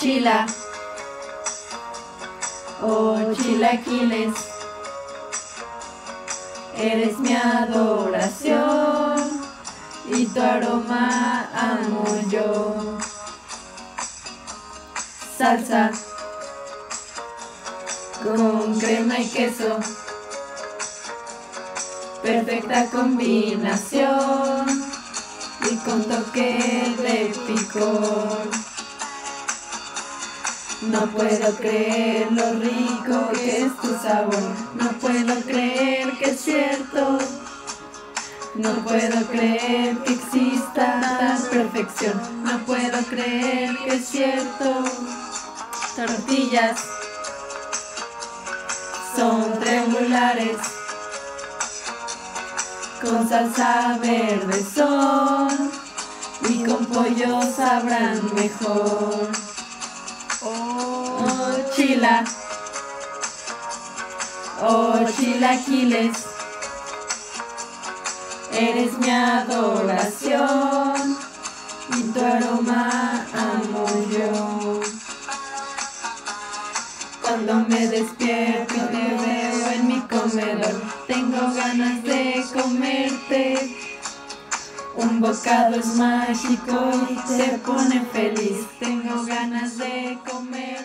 chila, oh chilaquiles, eres mi adoración y tu aroma amo yo. Salsa con crema y queso, perfecta combinación y con toque de picor. No puedo creer lo rico que es tu sabor, no puedo creer que es cierto. No puedo creer que exista tal perfección, no puedo creer que es cierto. Tortillas son triangulares con salsa verde son y con pollo sabrán mejor. Oh, chila, oh chilaquiles, eres mi adoración y tu aroma amo yo. Cuando me despierto te veo en mi comedor, tengo ganas de. Un bocado es mágico y te pone feliz. Tengo ganas de comer.